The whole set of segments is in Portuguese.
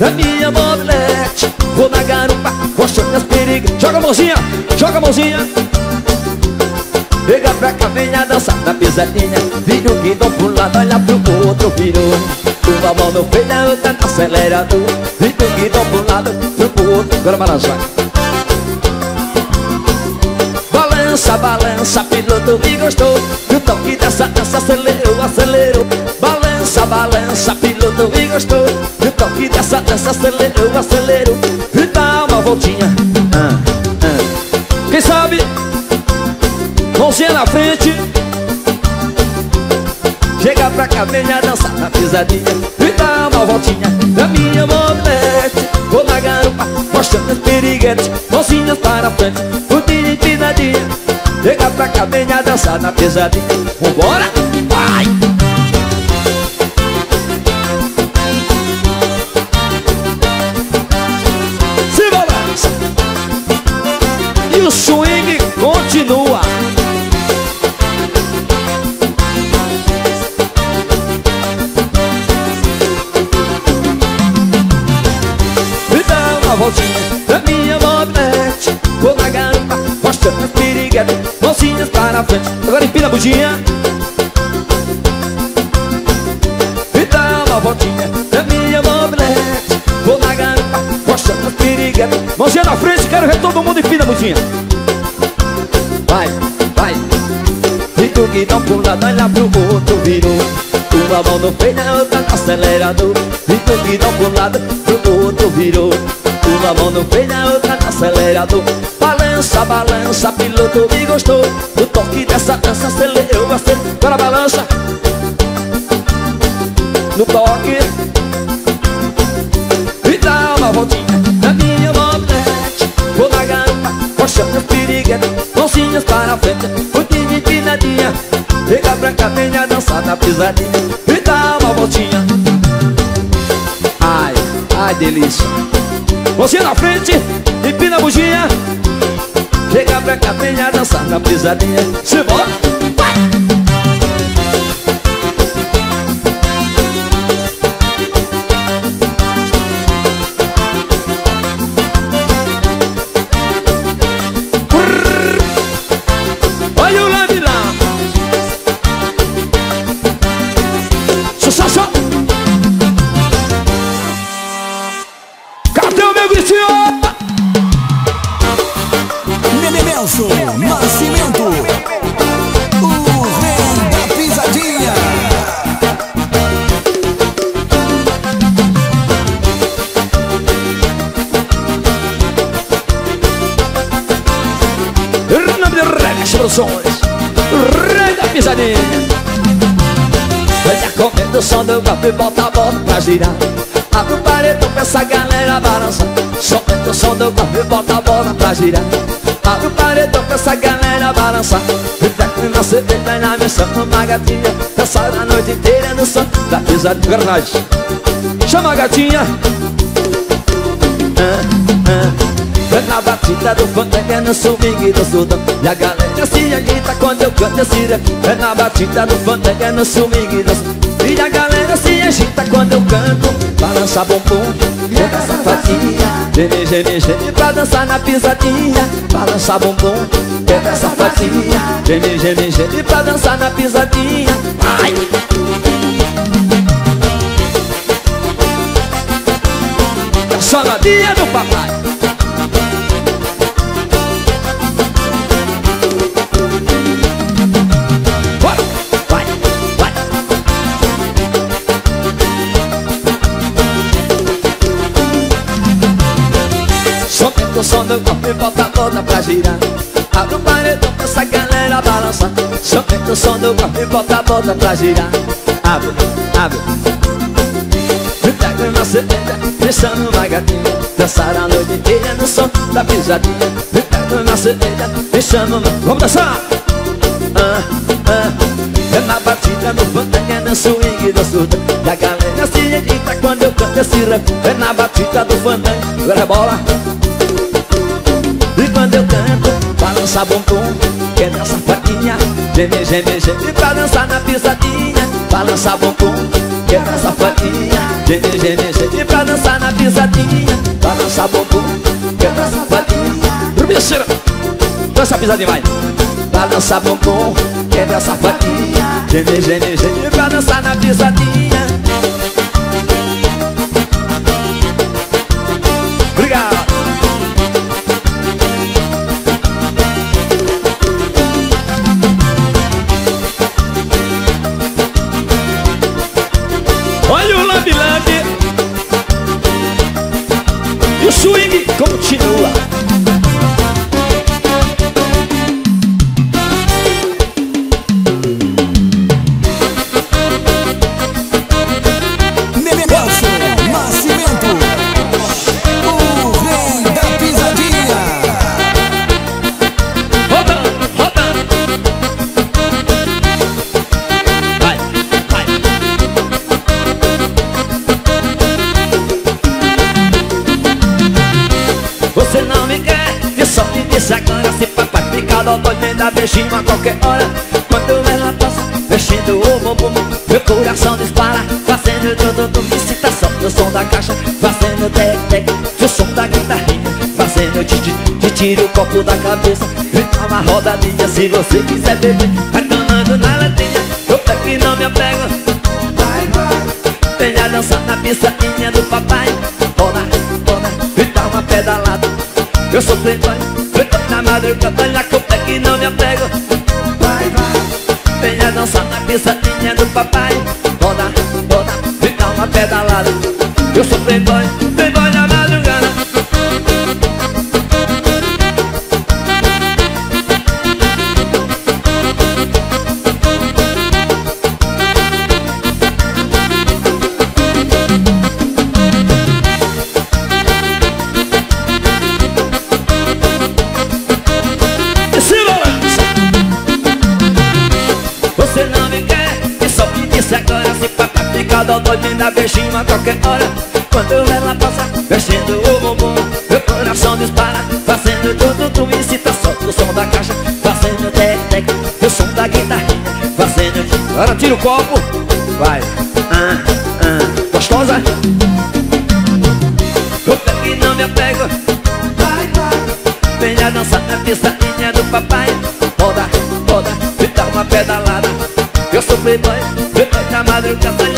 na minha mobilete Vou na garupa, mostrando as perigas Joga a mãozinha, joga a mãozinha. Pega pra cá, venha dançar na pisadinha. Vira o guidão pro lado, olha pro outro, virou. Uma mão no freio, a outra no acelerador. Vira o guidão pro lado, pro outro Agora balança Balança, balança, piloto me gostou. Do toque dessa dança acelerou, acelerou. Balança, balança, piloto me gostou. Do toque dessa dança acelerou, acelerou. E dá uma voltinha. Ah, ah. Quem sabe? Mãozinha na frente. Chega pra cá, venha dançar na pisadinha. E dá uma voltinha. Na minha mobilete Vou na garupa, mostrando as piriguetes Mãozinhas para frente, fundinha empinadinha. Chega pra cá, venha dançar na pisadinha. Vambora? Vai! Para frente. Agora empina a budinha Me dá uma voltinha na minha mobilete. Vou na garupa, mostrando as Mãozinha na frente, quero ver todo mundo empina a budinha Vai, vai. Fica o guidão pro lado, olha pro outro, virou Uma mão no freio, a outra no acelerador Fica o guidão pro lado, pro outro, virou Uma mão no freio, a outra no acelerador Balança, balança, piloto me gostou toque dessa dança acelerou, acelerou Agora balança. No toque. E dá uma voltinha na minha mobilete. Vou na garupa, mostrando as piriguetas Mãozinhas para frente, fundinha empinadinha Fica pra cá, venha dançar na pisadinha. E dá uma voltinha. Ai, ai delícia. Mãozinha na frente, empina a buginha Chega pra cá, venha dançar na pisadinha Simbora, vai! Produções Rei da pisadinha. Venha comendo o som do golpe e bota a bola pra girar. Abre o paredão pra essa galera balançar. Somente o som do golpe e bota a bola pra girar. Abre o paredão pra essa galera balançar. Fica aqui na cerveja na missão uma gatinha Dançar a noite inteira no som da pisadinha. Granade Chama a gatinha é na batida do funk, é no swing do sudão. E a galera se agita quando eu canto esse refrão É na batida do funk, é no swing do sudão. E a galera se agita quando eu canto. Balança bumbum, essa fatia Geme, geme, geme pra dançar na pisadinha. Balança bumbum, essa fatia Geme, geme, geme pra dançar na pisadinha. Ai! Saladinha do papai som do corpo e bota a bota pra girar Abre o paredão pra essa galera balançar Aumenta o som do corpo e a bota pra girar Abre, abre Me pega uma cerveja, deixando uma gatinha Dançar a noite inteira no som da pisadinha Me pega uma cerveja, deixando uma... Vamos dançar! Ah, ah. É na batida, no é no swing do surdo E a galera se agita quando eu canto esse rap É na batida do fandango, agora bola quando eu canto, balança bumbum Quebra essa faquinha, geme, geme, geme Pra dançar na pisadinha, balança bumbum Quebra essa faquinha, geme, geme, geme Pra dançar na pisadinha, balança bumbum Quebra essa faquinha Rubiceira, dança pisadinha, vai. Balança bumbum, quebra essa faquinha Geme, geme, geme Pra dançar na pisadinha me beijinho a qualquer hora. Quando ela passa, mexendo o bumbum Meu coração dispara, fazendo tudo do Me excitação, no som da caixa Fazendo tec-tec, o som da guitarrinha Fazendo titi, te tira o copo da cabeça dá uma rodadinha. Se você quiser beber Vai tomando na latinha, eu pego e não me apego. Vai, vai. Venha dançar na pisadinha do papai. Roda, roda, e dá uma pedalada. Eu sou playboy, playboy na madrugada Olha que eu pego e não me apego. Vai, vai. Venha dançar na pisadinha do papai. Roda, roda, dá uma pedalada. Eu sou playboy, playboy dá beijinho a qualquer hora. Quando ela passa, mexendo o bumbum Meu coração dispara, fazendo tudo Tu me incita só o som da caixa. Fazendo tec-tec, o som da guitarrinha. Fazendo... Agora tira o copo. Vai. Ah, ah. Gostosa? Eu pego e não me apego. Vai, vai. Venha dançar na pisadinha do papai. Roda, roda, e dá uma pedalada. Eu sou playboy, playboy na madrugada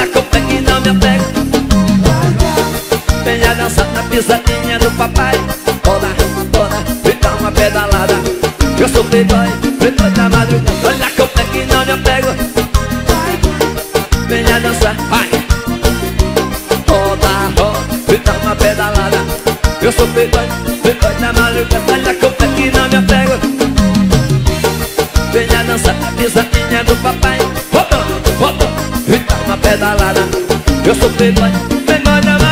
sou playboy, playboy na madrugada. Olha que eu pego e não me apego Venha dançar, vai. Roda, roda, e dá uma pedalada. Eu sou playboy, playboy na madrugada. Olha que eu pego e não me apego Venha dançar pisadinha do papai. Roda, roda, e dá uma pedalada. Eu sou playboy, playboy na madrugada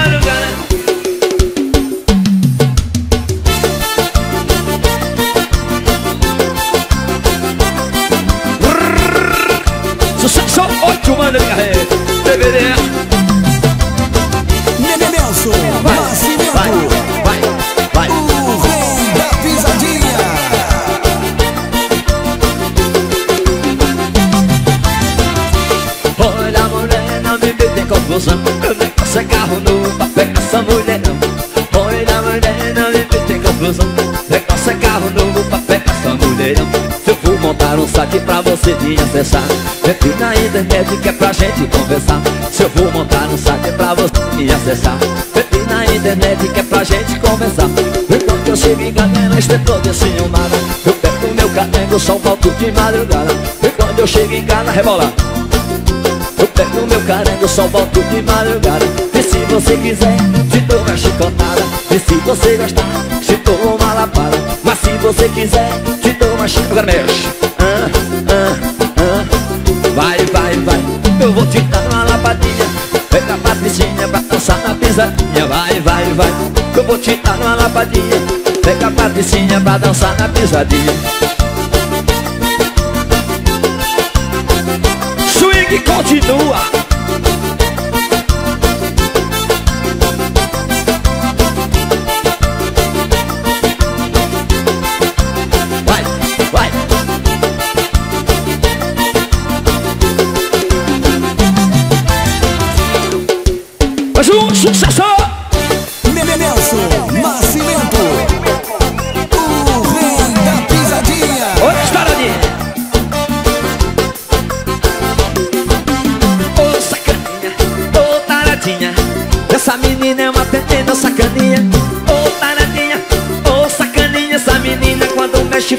montar um site pra você me acessar. Entre na internet que é pra gente conversar. Se eu for montar um site pra você me acessar. Entre na internet que é pra gente conversar. Enquanto eu chego em casa, ela está toda ciumada Eu pego meu caderno, só volto de madrugada. E quando eu chego em casa, rebola. Eu pego meu carango, só volto de madrugada. E se você quiser, te dou uma chicotada. E se você gostar, te dou uma lapada Mas se você quiser, te dou uma chicotada Agora mexe. Ah, ah, ah. Vai, vai, vai. Eu vou te dar uma lapadinha. Pega a patricinha pra dançar na pisadinha. Vai, vai, vai. Eu vou te dar uma lapadinha. Pega a patricinha pra dançar na pisadinha. Swing continua é uma pequena sacaninha. Ô taradinha, ô sacaninha Essa menina quando mexe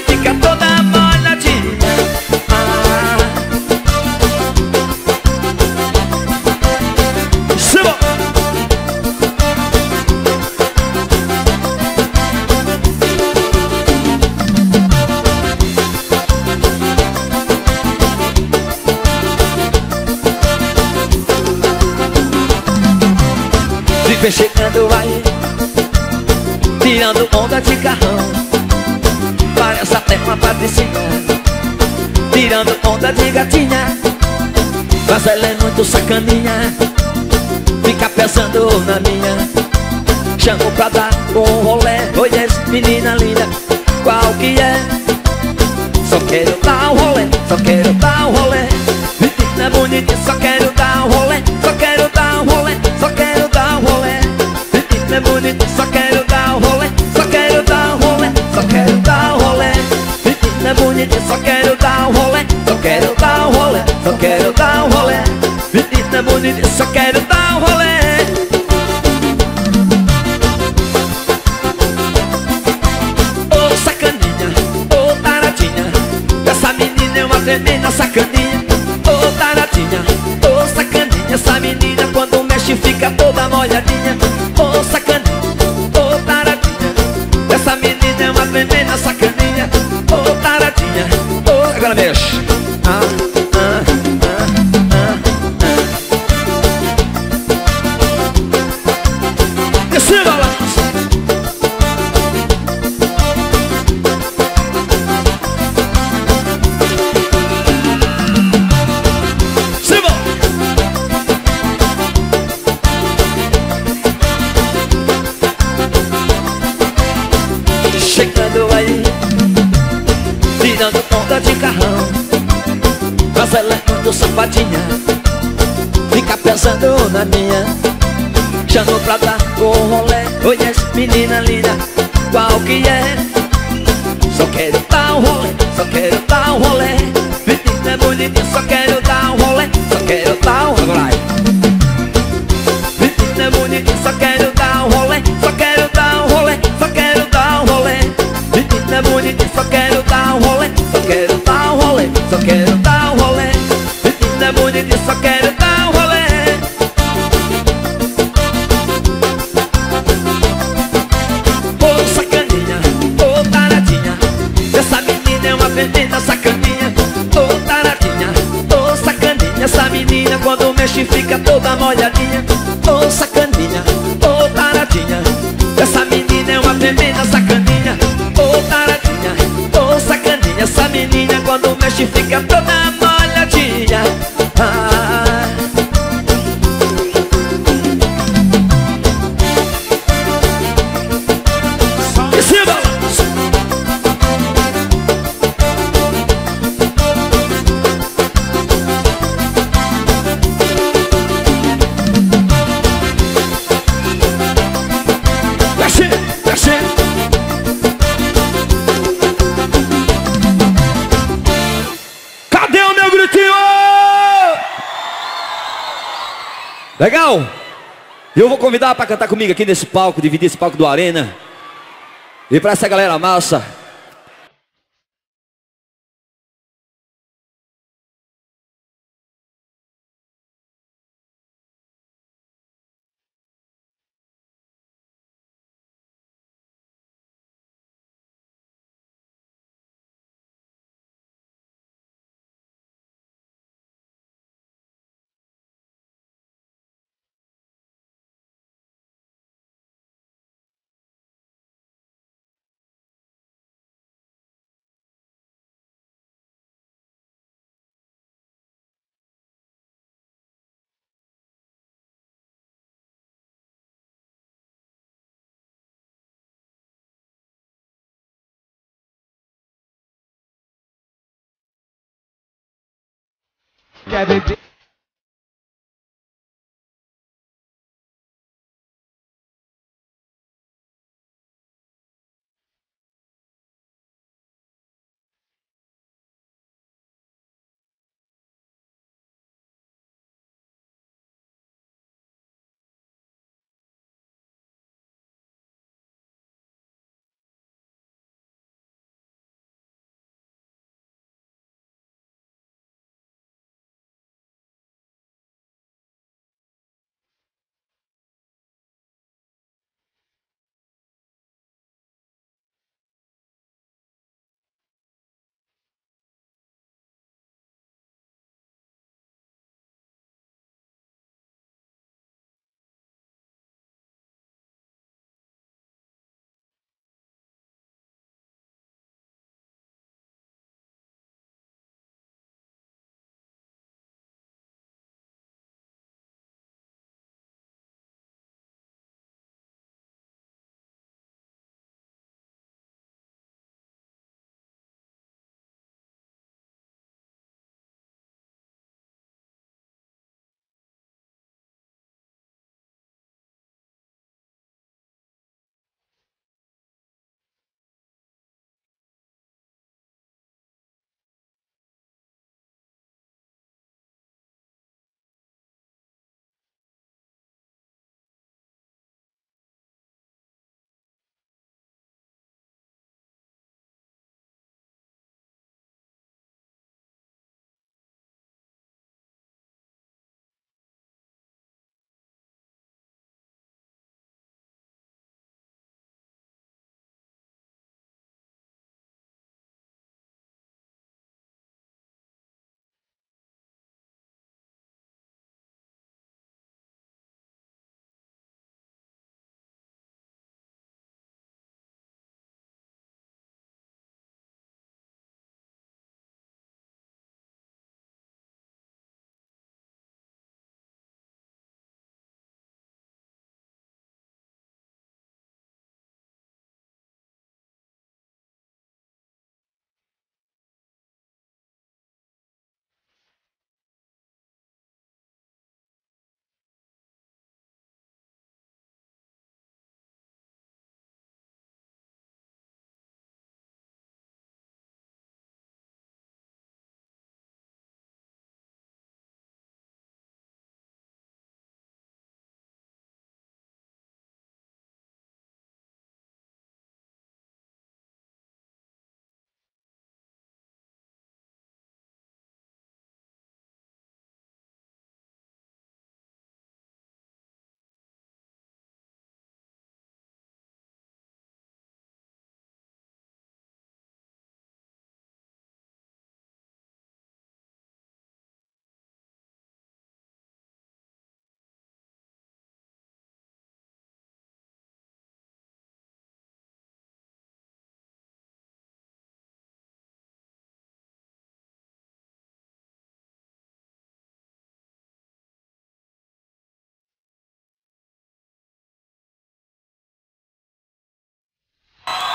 patricinha Tirando onda de gatinha. Mas ela é muito sacaninha. Fica pensando na minha. Chamo pra dar um rolê Oi, menina linda. Qual que é? Só quero dar um rolê Só quero dar um rolê Menina bonita Só quero dar um rolê Bonita Só quero dar um rolê. Ô sacaninha, ô taradinha Essa menina é uma tremenda sacaninha. Ô taradinha, ô sacaninha Essa menina quando mexe fica toda molhadinha. Ô sacaninha, ô taradinha Essa menina é uma tremenda sacaninha. Ô taradinha, ô... Agora mexe muito safadinha Fica pensando na minha Chamo pra dar um rolê Oi, menina linda Qual que é? Só quero dar um rolê Só quero dar um rolê. Menina bonita Só quero dar um rolê Só quero dar um rolê convidar para cantar comigo aqui nesse palco, dividir esse palco do Arena. E para essa galera massa, quer beber.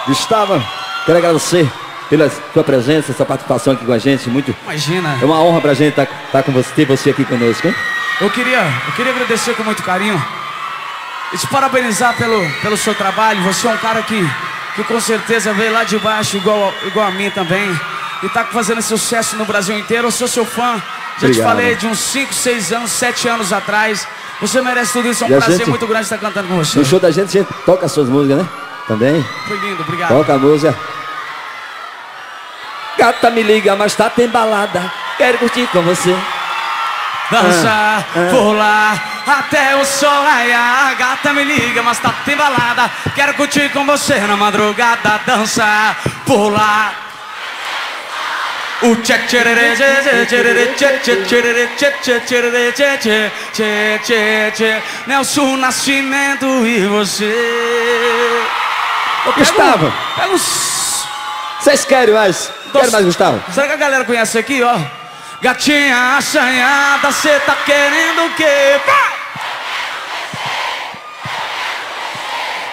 Gustavo, quero agradecer pela sua presença, sua participação aqui com a gente. Muito, Imagina. é uma honra pra gente estar tá, com você, ter você aqui conosco, hein? Eu queria, eu queria agradecer com muito carinho e te parabenizar pelo, pelo seu trabalho. Você é um cara que, que com certeza veio lá de baixo, igual, igual a mim também. E tá fazendo sucesso no Brasil inteiro. Eu sou seu fã. Já te Obrigado. falei de uns 5, 6 anos, 7 anos atrás. Você merece tudo isso. É um E prazer gente- muito grande estar cantando com você. No show da gente, a gente toca as suas músicas, né? Também. Foi lindo, obrigado. Toca a música. Gata me liga, mas tá tem balada. Quero curtir com você. Dançar Ah, ah. por lá até o sol raiar. A gata me liga, mas tá tem balada. Quero curtir com você na madrugada. Dançar por lá. O tchê tchererê tchê tchê tchererê tchê tchê tchererê tchê tchê tchererê tchê tchê tchê tchê tchê Nelson Nascimento e você. Pego- Gustavo. Pega. Vocês querem mais? Querem mais, Gustavo? Será que a galera conhece aqui, ó? Gatinha assanhada, cê tá querendo o quê?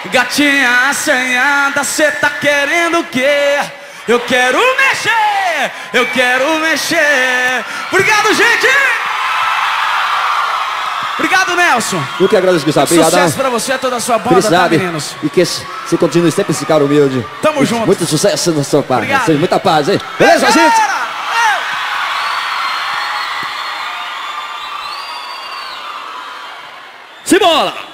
Gatinha assanhada, cê tá querendo o quê? Eu quero mexer, eu quero mexer. Obrigado, gente! Obrigado, Nelson. Eu que agradeço, Gustavo. Obrigado. Sucesso pra você e toda a sua banda, tá, meninos? E que você continue sempre esse cara humilde. Tamo muito, junto. Muito sucesso na sua parte. Obrigado. Seja muita paz, hein? Beleza, gente? Galera! Simbora!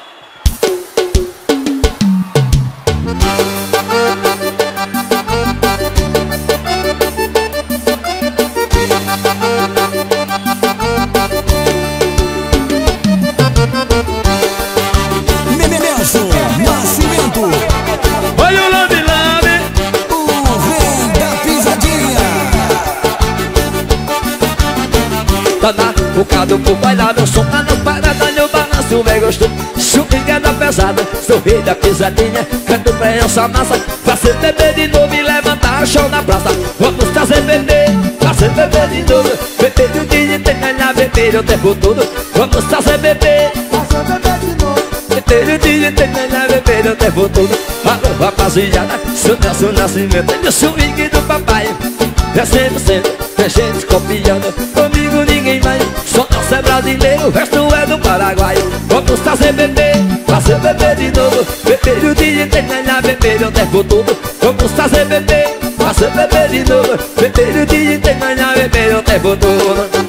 Tá na boca do povo bailar meu som Tá no paradalho, balanço, bem gostoso Chuvinha da pesada, sou rei da pisadinha Canto pra essa massa. Fazer beber de novo e levantar show na praça. Vamos trazer bebê, fazer beber de novo. Beber do dia inteiro, ganhar beber o tempo todo. Vamos trazer bebê, fazer beber de novo. Beber o dia inteiro, ganhar beber o tempo todo. Alô rapaziada, sou Nelson Nascimento sou o swing do papai é 100%, é gente copiando. Comigo ninguém vai Só nosso é brasileiro, o resto é do Paraguai Vamos trazer bebê, fazer bebê de novo. Beber o dia inteiro, ganhar beber o tempo todo. Vamos trazer bebê, fazer bebê de novo. Beber o dia inteiro, ganhar beber o tempo todo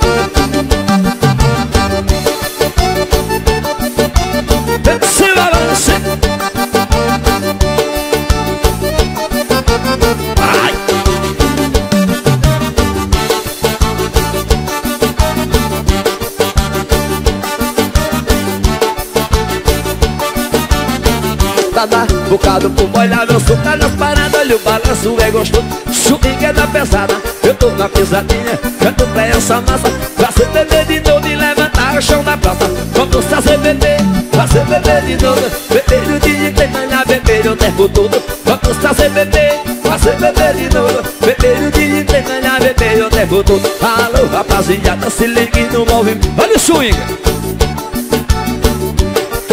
Na boca do povo, olha meu som Tá nas paradas, olha o balanço, é gostoso. Swing é da pesada, eu tô na pisadinha Canto pra essa massa. Fazer beber de novo e levantar o chão da praça. Vamos fazer beber, fazer beber de novo. Beber o dia inteiro, ganhar beber o tempo todo. Vamos fazer beber, fazer beber de novo. Beber o dia inteiro, ganhar beber o tempo todo. Alô rapaziada, se ligue no movimento. Olha o swing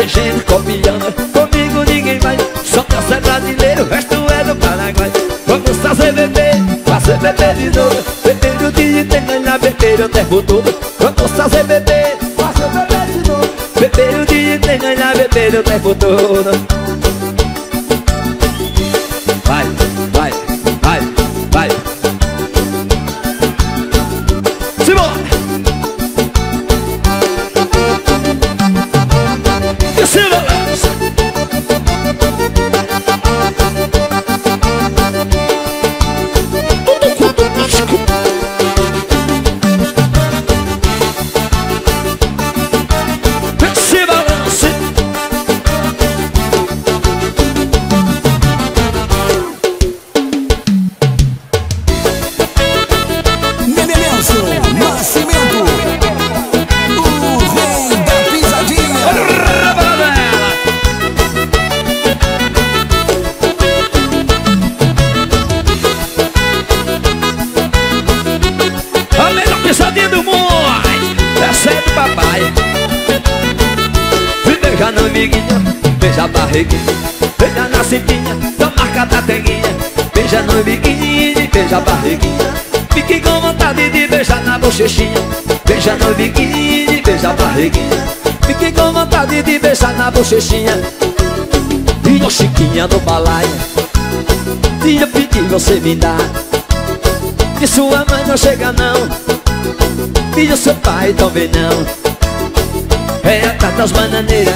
gente copiando, comigo ninguém vai Só Deus é brasileiro, o resto é do Paraguai. Vamos fazer beber, fazer beber de novo. Beber o dia inteiro, ganhar beber o tempo todo. Vamos fazer beber, fazer beber de novo. Beber o dia inteiro, ganhar beber o tempo todo barriguinha. Fique com vontade de beijar na bochechinha. E a chiquinha do balaio. E eu pedi você me dar E sua mãe não chega não. E o seu pai também não É atrás das bananeiras.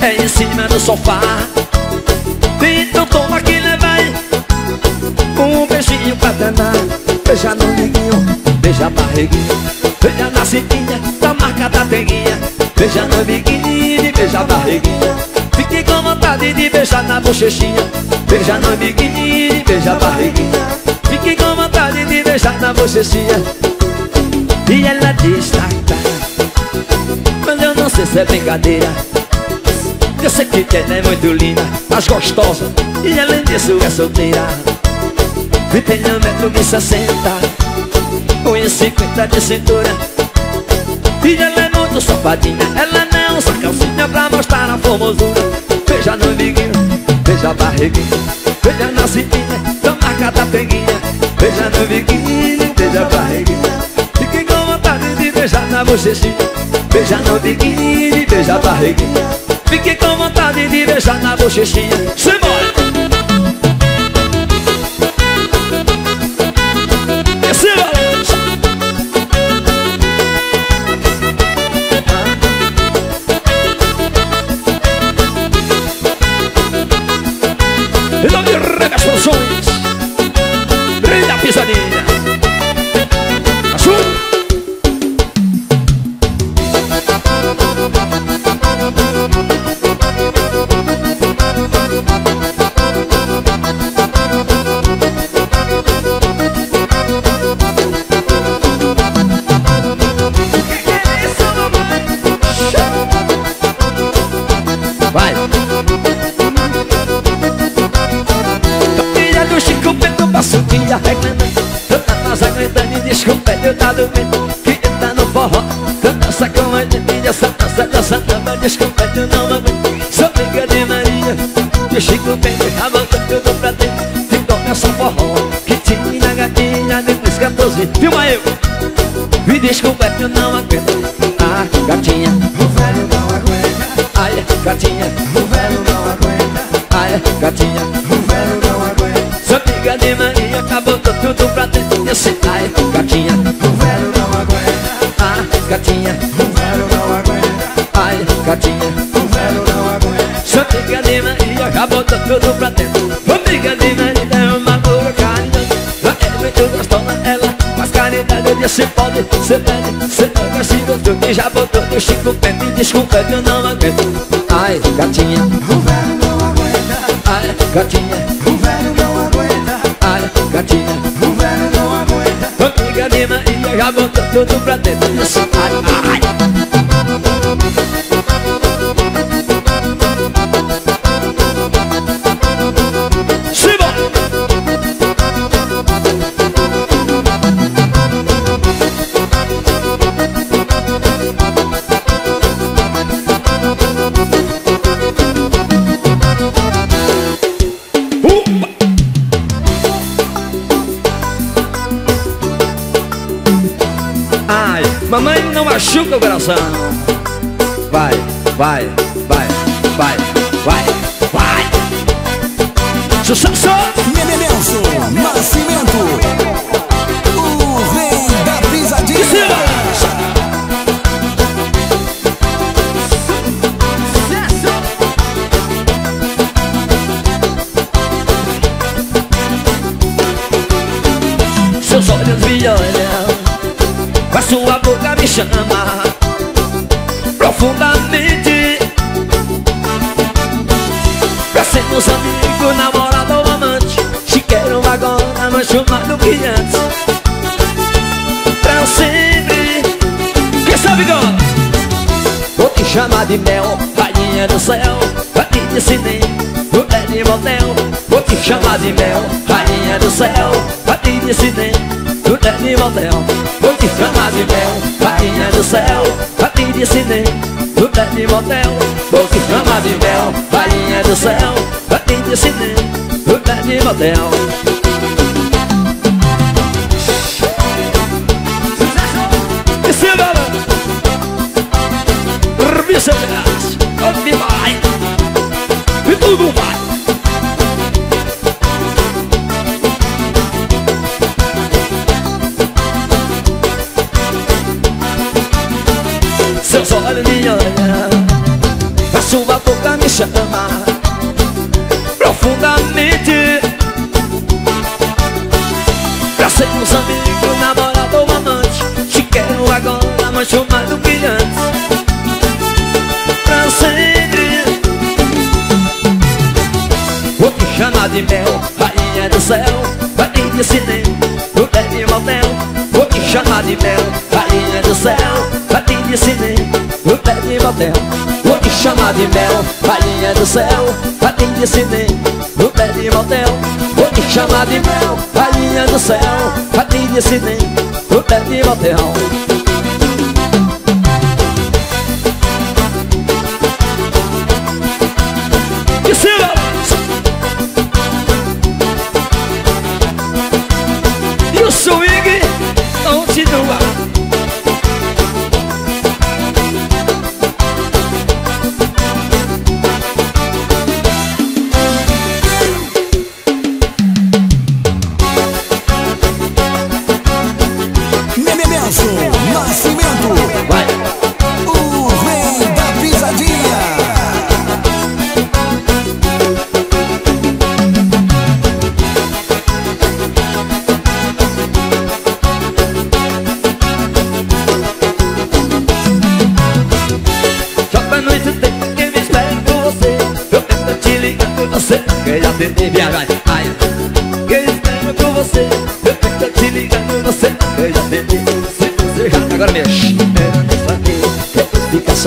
É em cima do sofá. Então toma que vai Um beijinho pra danar Beija no liguinho, beija a barriguinha. Beija na cintinha, marca da teguinha Beija no biquíni, beija a barriguinha. Fique com vontade de beijar na bochechinha. Beija no biquíni, beija a barriguinha. Fique com vontade de beijar na bochechinha. E ela diz, tá, Mas eu não sei se é brincadeira Eu sei que ela é muito linda Mas gostosa. E além disso é solteira. E tem um metro e sessenta Com e cinquenta de cintura E é muito safadinha Ela não usa calcinha pra mostrar a formosura. Beija no biguinho, beija a barriguinha Beija na cintinha, da marca da peguinha. Beija no biquíni, beija a barriguinha. Fique com vontade de beijar na bochechinha. Beija no biquíni, beija a barriguinha. Fiquei com vontade de beijar na bochechinha. Simbora! Esse eu não aguento Sou amiga de Maria. Chico Bento, já voltou tudo pra dentro Te começa forró Que tinha gatinha depois 14 Filma eu Me desculpa eu não aguento Ah, gatinha. O velho não aguenta, Ai, gatinha. O velho não aguenta, Ai, gatinha. O velho não aguenta, Sou amiga de Maria, acabou tudo pra dentro tudo pra dentro. Amiga de Maria é uma boa caridade Ela é muito gostosa, ela faz caridade Eu disse pode, cê pede, cê pega se gostou Que já botou no Chico Pente Desculpa que eu não aguento. Ai, gatinha, O velho não aguenta, ai, gatinha. O velho não aguenta, Ai, gatinha. O velho não aguenta. Amiga de Maria, já botou tudo pra dentro. Ai machuca o coração. Vai, vai, vai, vai, vai, vai. Sucesso! Nelson Nascimento, chama Profundamente Pra sermos amigos, namorado ou amante. Te quero agora, mais chamado que antes. Pra sempre Quem sabe agora? Vou te chamar de mel, rainha do céu Pra te ensinei, mulher de motel Vou te chamar de mel, rainha do céu Pra te ensinei, mulher de motel Vou te chamar de mel, rainha do céu Pra te ensinei, mulher de motel Vou te chamar de mel, rainha do céu Pra te ensinei, mulher de motel me chama profundamente. Pra sermos amigos, namorado ou amante, te quero agora, mais mais do que antes. Pra sempre. Vou te chamar de mel, rainha do céu Vai te ensinei, mulher de motel. Vou te chamar de mel, rainha do céu te ensinei, mulher de motel Vou te chamar de mel, rainha do céu Vai te ensinei, mulher de motel. Vou te chamar de mel, rainha do céu Vai te ensinei, mulher de motel. Que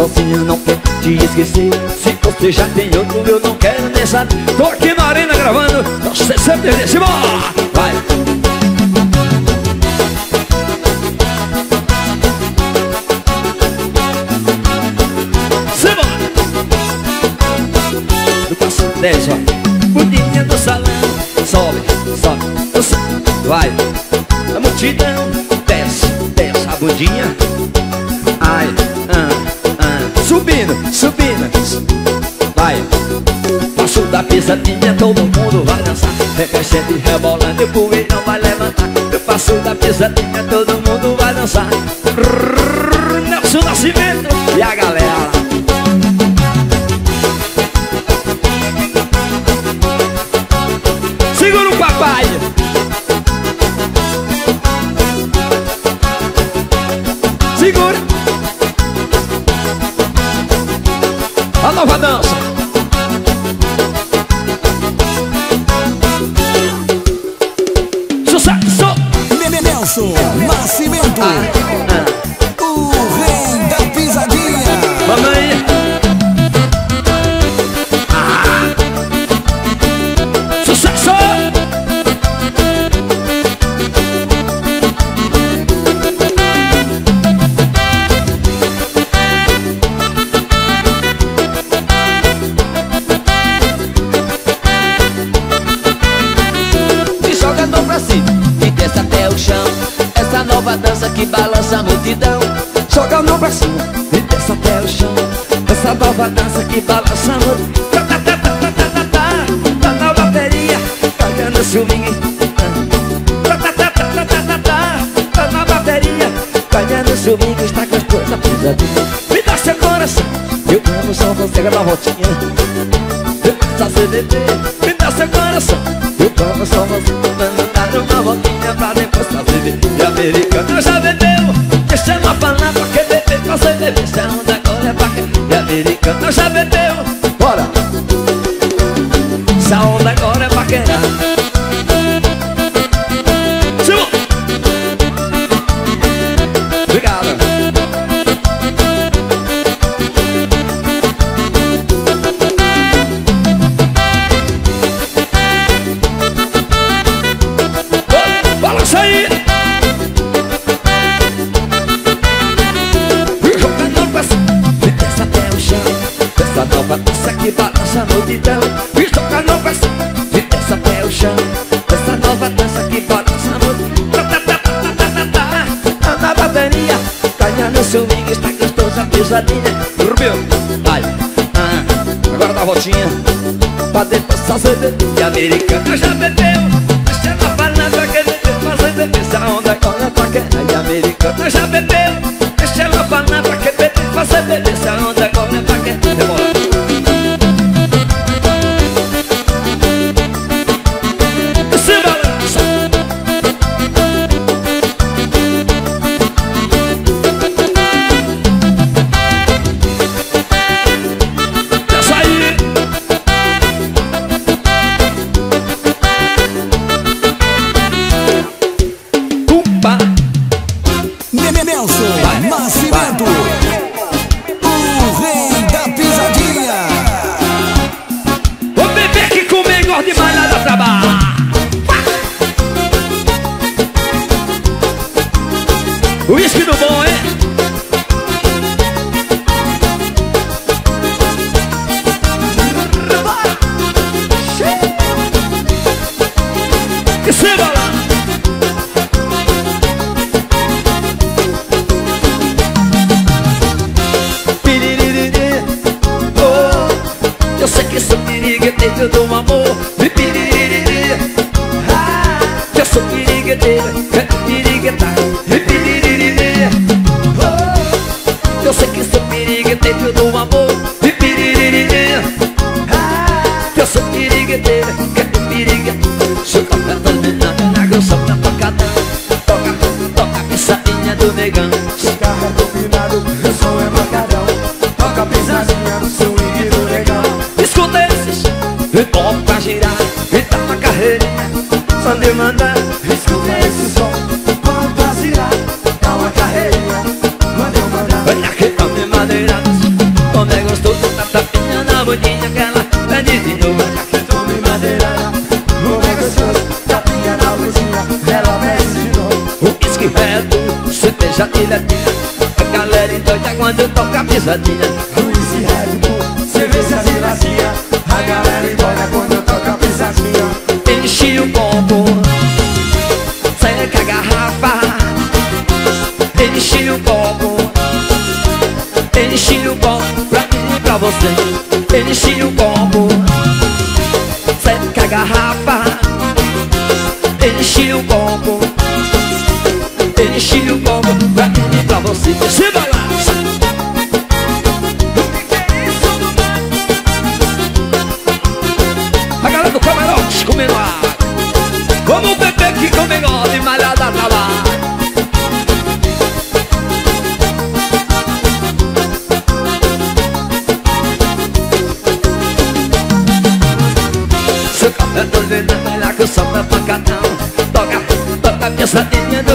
sozinho, não quer te esquecer. Se você já tem outro, eu não quero nem saber. Tô aqui na arena gravando. Você sempre desse Vai. Simbora. Do passo 10, ó. camisa todo mundo vai dançar. Vem e rebolando, o buei não vai levantar. Eu faço da mesa todo mundo vai dançar. Nelson Nascimento. E a O swing, está gostosa, pisadinha Me dá seu coração. Eu amo só você, dá voltinha Só CDT, me dá seu coração. Eu amo só você, vamos dar uma voltinha Pra depois fazer de americano já bebeu, deixa uma palavra Que beber, você beber, se a onda agora é pra quê E americano eu já bebeu, bora. Se a onda agora é pra gostosa a pisadinha Rubio Vai ah, Agora dá a voltinha Pra depois fazer bebê americano já bebeu Que se lá Eu sei que sou pirigueteiro do amor. Piririri, ah, Eu sou pirigueteiro, pirigueta Piririri, oh, Eu sei que sou pirigueteiro do amor pisadinha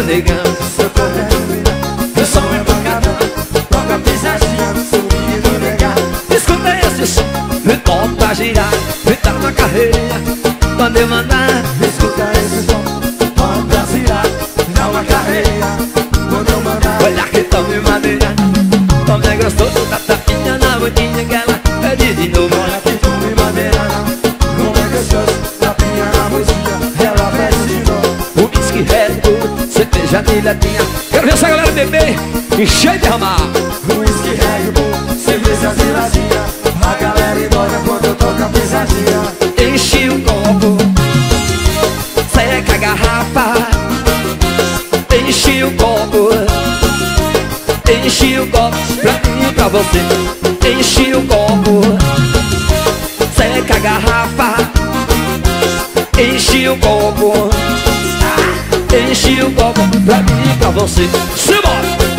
negão Seu ilumina, meu som é pancadão Toca pisadinha, subir do negar. Escuta esse som Me toca girar Me dá uma carreira. Eu mandar Escuta esse som, pode pra girar Dá uma carreira, quando eu mandar Olha que tome madeira Tome é gostoso De latinha Quero ver essa galera beber e cheio de ramar. Whisky, Red Bull, cerveja de latinha A galera embora quando eu toco a pisadinha. Enche o copo Seca a garrafa. Enche o copo Enche o copo Pra mim e pra você. Enche o copo Seca a garrafa. Enche o copo Enche o copo Pra mim e pra você Simbora!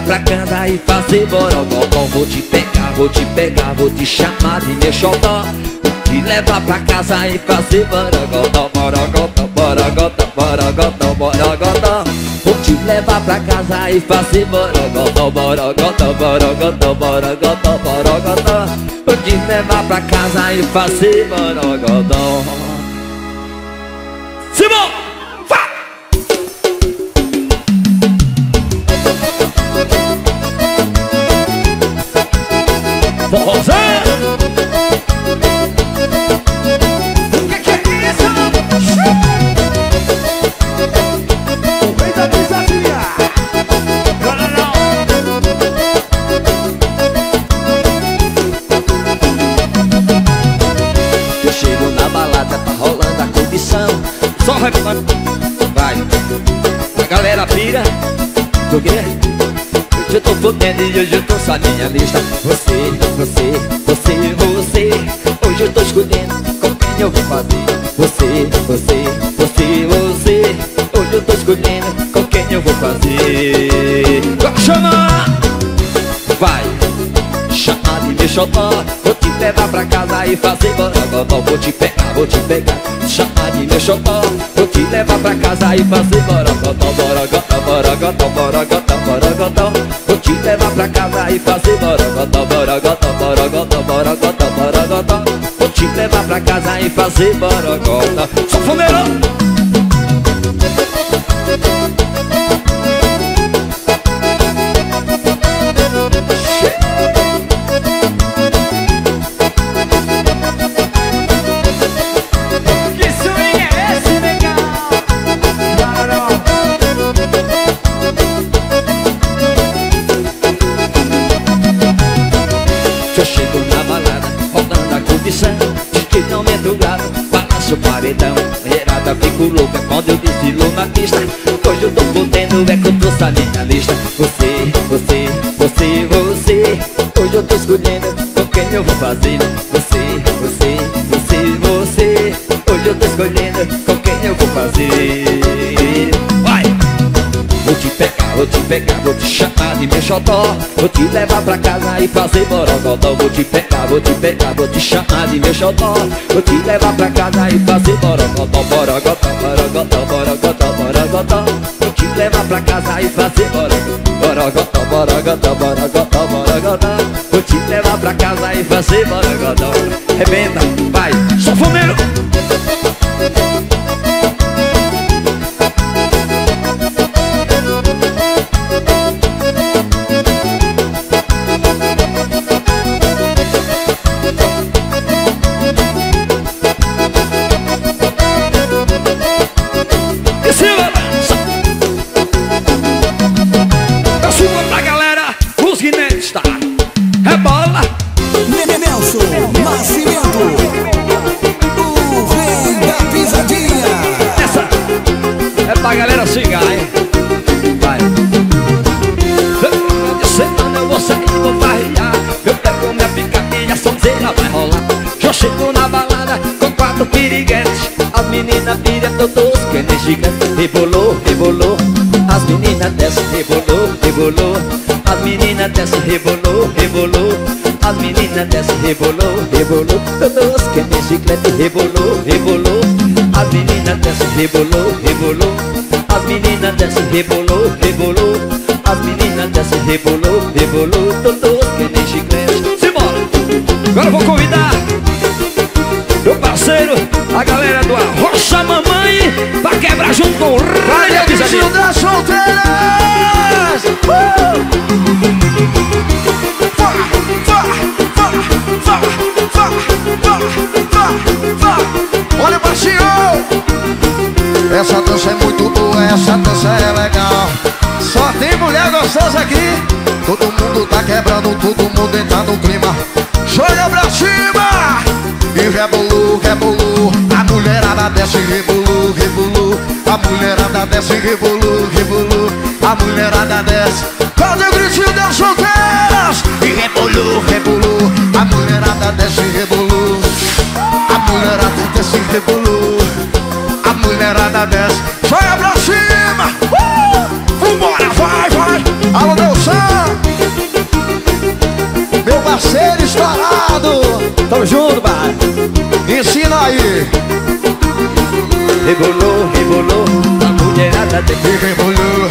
Pra cama e fazer borogó Vou te pegar, vou te pegar, vou te chamar de meu xodó te levar pra casa e fazer borogó Borogó, borogó, borogó, borogó Vou te levar pra casa e fazer borogó Borogó, borogó, borogó, borogó Vou te levar pra casa e fazer borogó Simão! E hoje eu tô só minha lista. Você, você, você, você Hoje eu tô escolhendo com quem eu vou fazer. Você, você, você, você Hoje eu tô escolhendo com quem eu vou fazer. Chama! Vai, chamar de meu xodó Vou te levar pra casa e fazer borogodó Vou te pegar, vou te pegar. Chamar de meu xodó Vou te levar pra casa e fazer borogodó Borogodó, borogodó, borogodó, borogodó te levar pra casa e fazer borogodó Borogodó, borogodó, borogodó, borogodó Vou te levar pra casa e fazer borogodó Sanfoneirão! Que pista Hoje eu tô podendo, é que eu trouxe a minha lista Você, você, você, você. Hoje eu tô escolhendo com quem eu vou fazer. Você, você, você, você. Hoje eu tô escolhendo com quem eu vou fazer. Vai! Vou te pegar vou te pegar, vou te chamar de meu xodó. Vou te levar pra casa e fazer borogodó Vou te pegar, vou te pegar, vou te chamar de meu xodó. Vou te levar pra casa e fazer borogodó Borogodó, borogodó, borogodó, borogodó Vou te levar pra casa e fazer borogodó Borogodó, borogodó, borogodó, Vou te levar pra casa e fazer borogodó Rebenta, vai, Sanfoneiro. Gigante. Rebolou, rebolou. As meninas descem, rebolou, rebolou. As meninas descem, rebolou, rebolou. As meninas descem, rebolou, rebolou. Todos que nem chiclete, rebolou, rebolou. As meninas descem, rebolou, rebolou. As meninas descem, rebolou, rebolou. As meninas descem, rebolou, rebolou. Todos que nem chiclete. Simbora! Agora vou convidar meu parceiro, a galera do Arrocha Mamãe, junto com da Pisadinha. das vá. Olha, baixinho! Essa dança é muito boa, essa dança é legal. Só tem mulher gostosa aqui. Todo mundo tá quebrando, todo mundo entra no clima. Joga pra cima! E rebolou, rebolou. A mulherada desce, rebolou. A mulherada desce, rebolou, rebolou. A mulherada desce. Cadê o gritinho das solteiras? E rebolou, rebolou. A mulherada desce, rebolou. A mulherada desce, rebolou. A mulherada desce. Joga pra cima! Uh! Vambora, vai, vai! Alô, Nelson! Meu parceiro estourado! Tamo junto, pai. Ensina aí! Rebolou, rebolou, a mulherada desce, rebolou.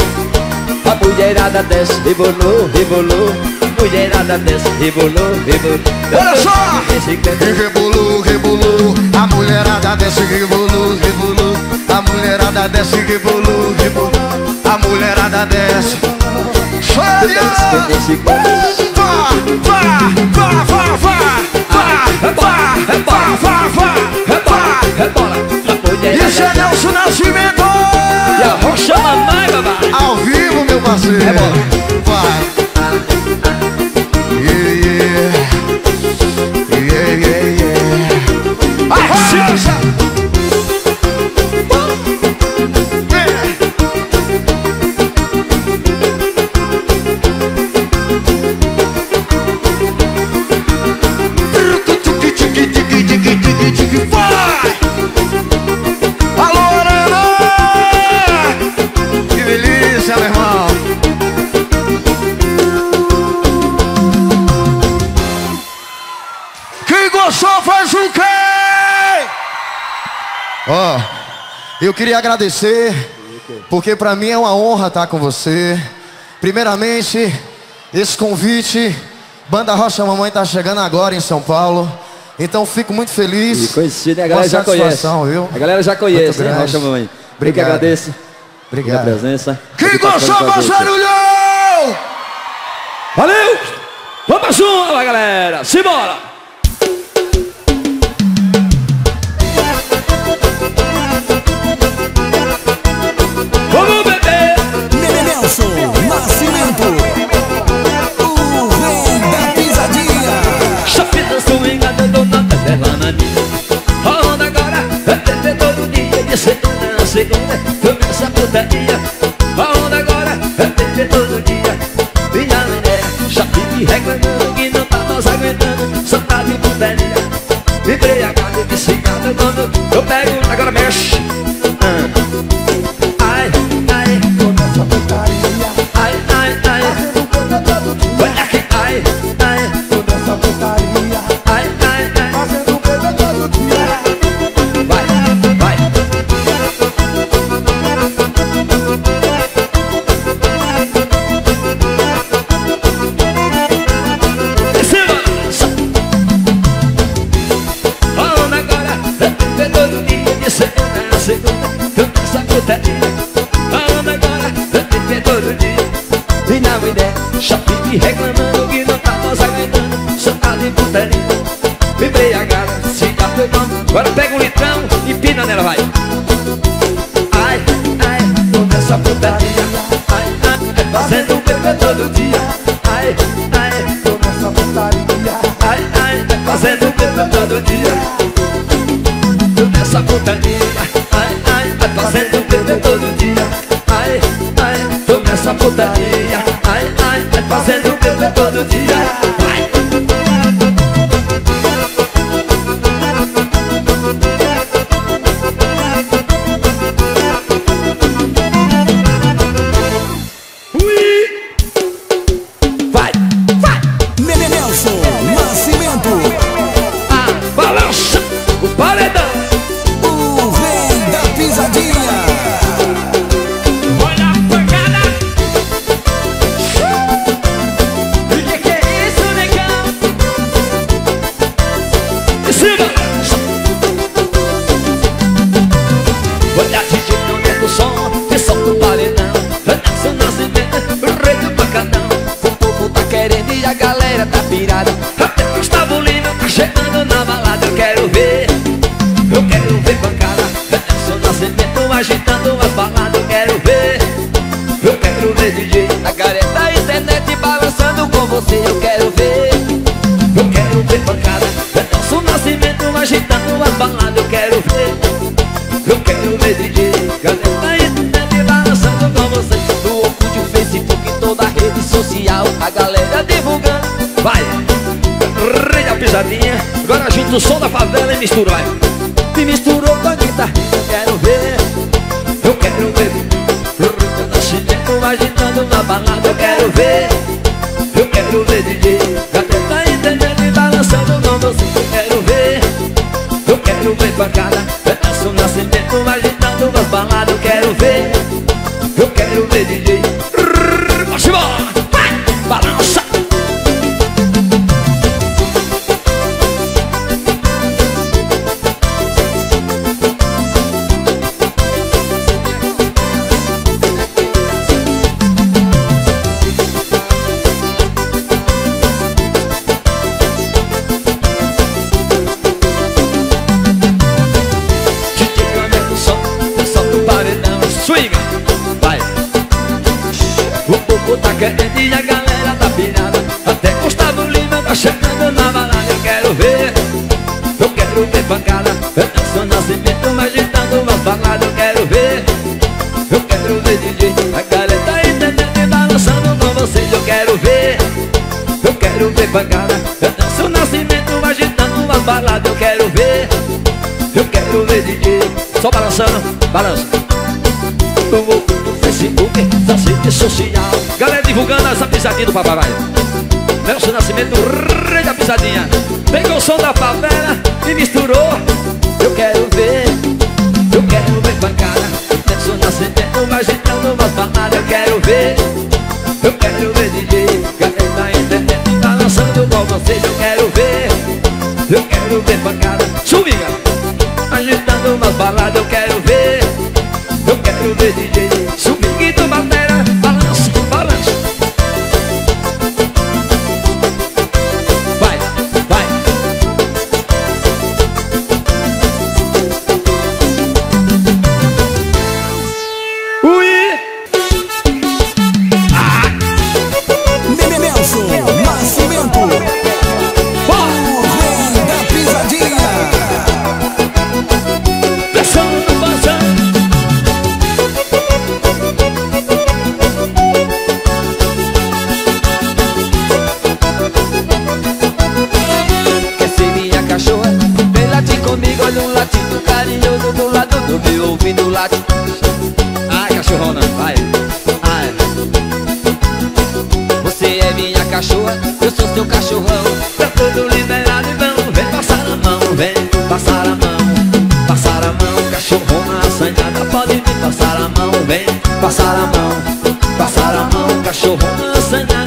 a mulherada desce, rebolou, rebolou, mulherada desce, rebolou, rebolou. Olha só! Rebolou, rebolou. A mulherada desce, rebolou, rebolou. A mulherada desce, rebolou, rebolou. A mulherada desce. Vá, vá, vá, é Nelson Nascimento! E a rocha mamãe, babá. Ao vivo, meu parceiro! Vai! Queria agradecer, porque pra mim é uma honra estar com você. Primeiramente, esse convite, Banda Rocha Mamãe tá chegando agora em São Paulo. Então fico muito feliz. E conhecido, né? a galera já conhece. viu? A galera já conhece, né. Rocha Mamãe? Eu que Obrigado. agradeço Obrigado. pela presença. Quem tá gostou, gente. barulhão! Valeu! Vamos junto, galera! Simbora! Nascimento. O rei da pisadinha. Chope do swingada, dona leva na minha onda agora, é TV todo dia De segunda a segunda, começa a putaria. Agora, é TV todo dia Minha mulher, chope de reclamando Que não tá mais aguentando, só tá de putaria. De viciada, quando eu pego Agora mexe. Agora pega um litrão e pina nela, vai. Ai, ai, toda essa putaria. Ai, ai, fazendo bebê todo dia. Ai, ai, toda essa putaria. Ai, ai, fazendo bebê todo dia. Toda essa putaria. Ai, ai, fazendo bebê todo dia. Ai, ai, toda essa putaria. Ai, ai, fazendo bebê todo dia. me misturou, vai Me misturou com a guitarra, eu quero ver. Eu quero ver. Eu tô chinelo agitando na balada, eu quero ver. ser pancada Eu danço o nascimento agitando as baladas Eu quero ver, eu quero ver DJ Só balançando, balança Eu vou Facebook, redes sociais Galera divulgando essa pisadinha do papai Nelson Nascimento, rei da pisadinha. Pegou o som da favela e misturou. nas baladas eu quero a mão, passar a mão Cachorrona assanhada, pode me passar a mão Vem, passar a mão, passar a mão Cachorrona assanhada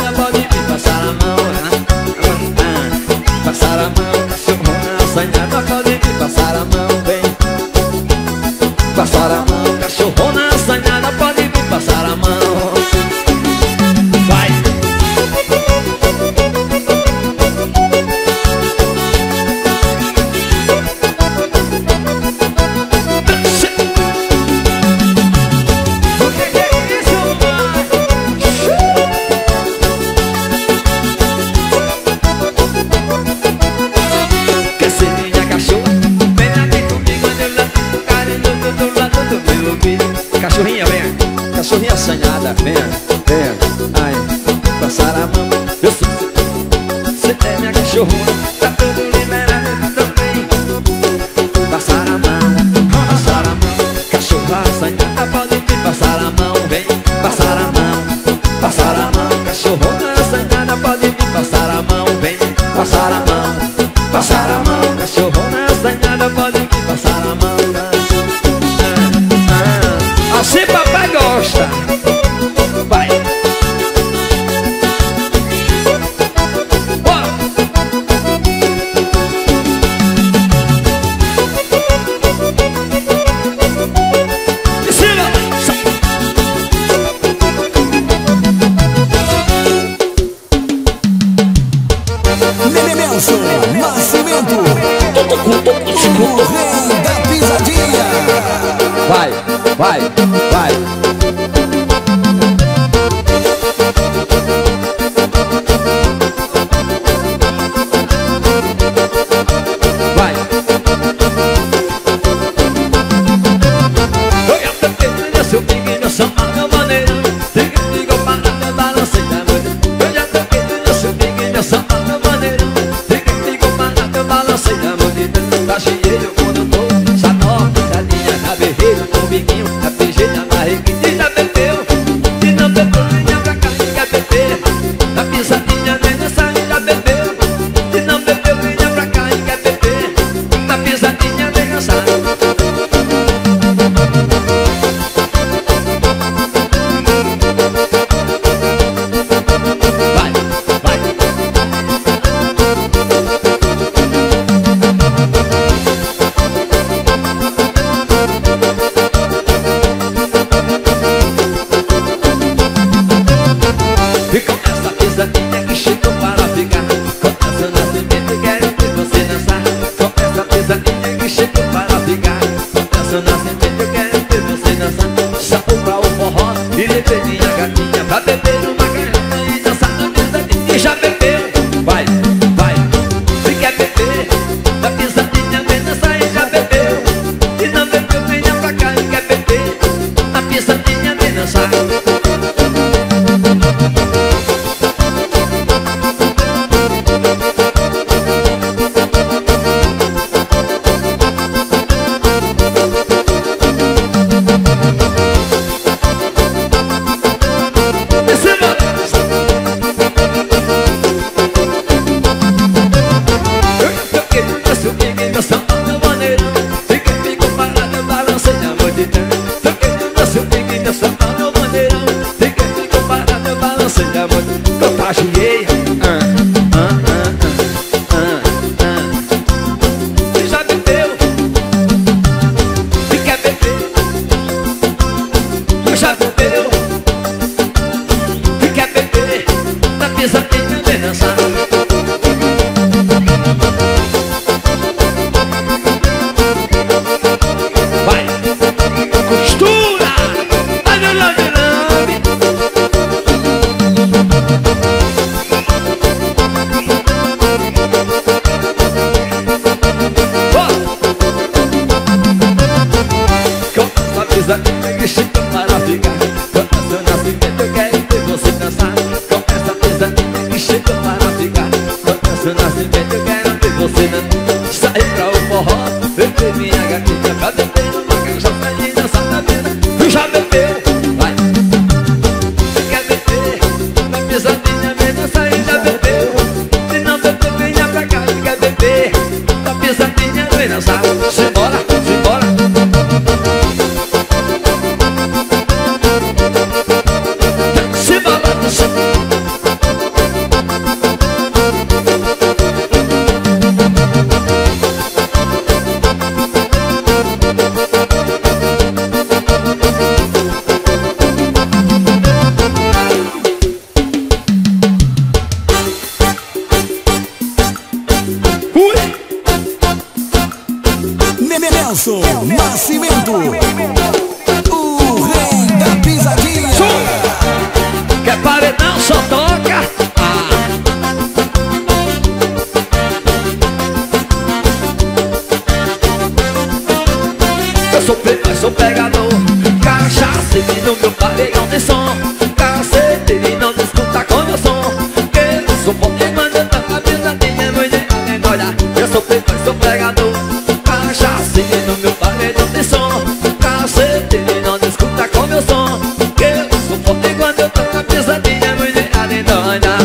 olha.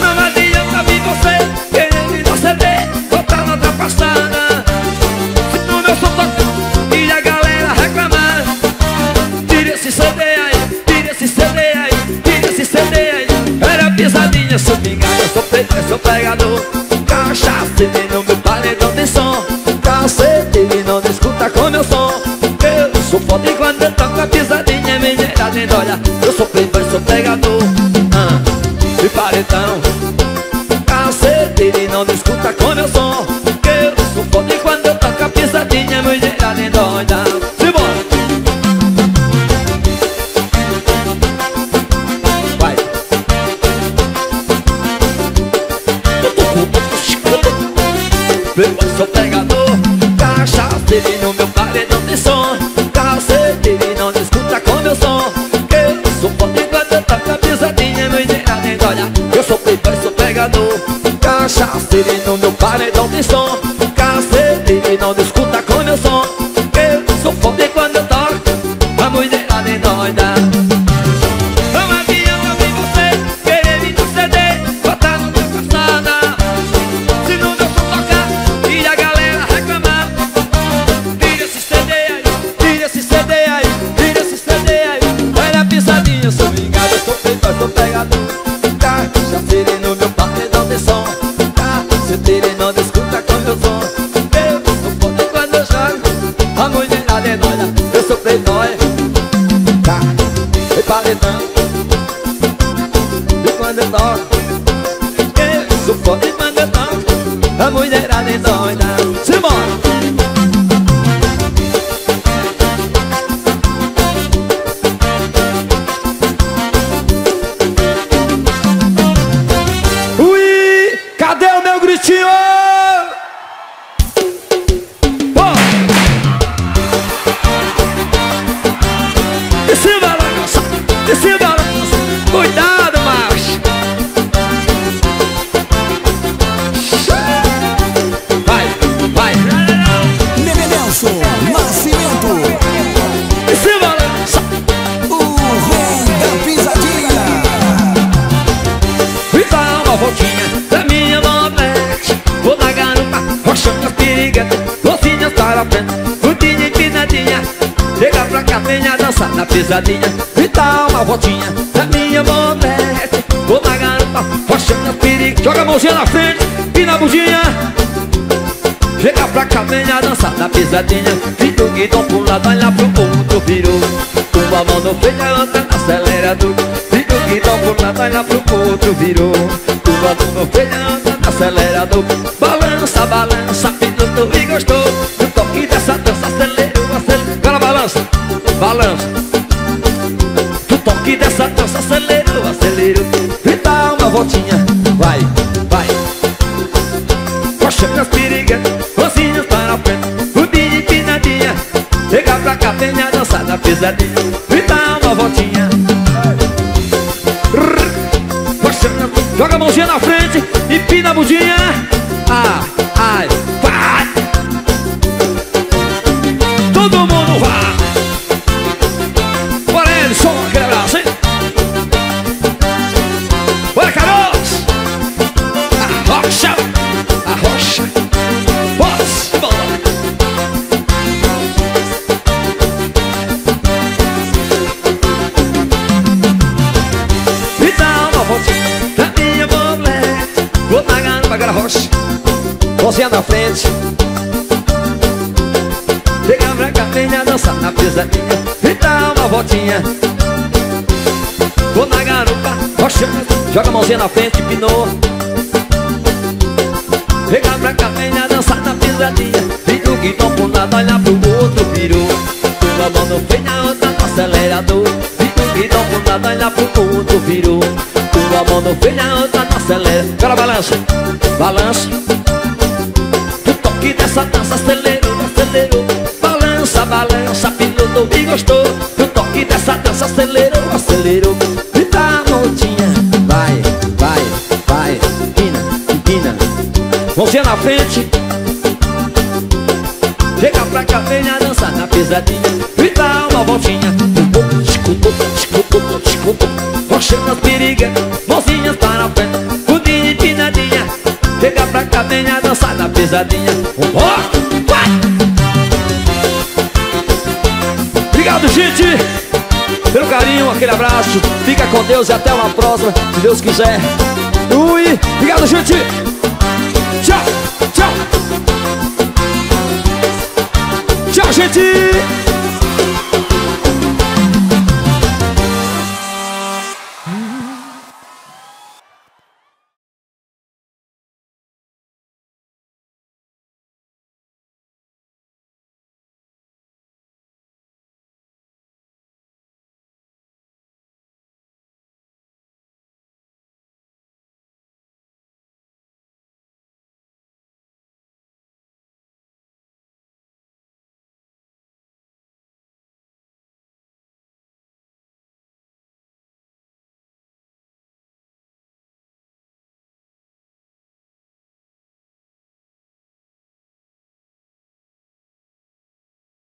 Não adianta vir você querer me CD Botar na ultrapassada Se no meu tocar e a galera reclamar Tira esse CD aí, tira esse CD aí Tira esse CD aí Era pisadinha, sou eu sou preto, eu sou pegador Cachaça no meu paredão de som Cacete, não escuta com meu som Eu sou foda e quando eu toco a pisadinha Menina dentro, olha Eu sou eu sou pegador E paredão. Cacete, ele não escuta com meu som. Eu sou foda e quando eu toco a pisadinha Mulher doida ele no meu paredão de som o meu na pisadinha E dá uma voltinha da minha mobilete Vou na garupa, rochando as piriguetas Joga a mãozinha na frente, empina a bundinha. Chega pra cá, venha dançar na pisadinha Fica o guidão pro lado, olha pro outro virou Uma mão no freio, a outra no acelerador Fica o guidão pro lado, olha pro outro virou Uma mão no freio, a outra no acelerador Balança, balança, piloto e gostou Toque dessa dança, acelerou, acelerou E dá uma voltinha, vai, vai. Coxa as perigas, rosinhas para frente Rudinha empinadinha Chega pra cá, vem a dançar na pisadinha E dá uma voltinha. Coxa, Joga a mãozinha na frente Empina a bundinha. Ah, Pra cá, vem a dançar na pisadinha E dá uma voltinha. Vou na garupa, rocha Joga a mãozinha na frente, pinou. Pra cá, vem a dançar na pisadinha Fica o guidão pro lado, olha pro outro, virou Uma mão no freio, a outra no acelerador Fica o guidão pro lado, olha pro outro, virou Uma mão no freio, a outra no acelerador Agora balança, balança. O toque dessa dança acelerou, acelerou Balança, gostou, me gostou. O toque dessa dança acelerou, acelerou. E tá montinha Vai, vai, vai. Empina, empina. Mãozinha na frente. Chega pra cá, venha dançar na pesadinha. E uma voltinha. Escutou, escutou, escutou. Rochando as perigas Mãozinhas para frente. Fundinha empinadinha. Chega pra cá, venha dançar na pesadinha. Ó, vai! Obrigado, gente! Pelo carinho, aquele abraço. Fica com Deus e até uma próxima, se Deus quiser. Ui! Obrigado, gente! Tchau! Tchau! Tchau, gente!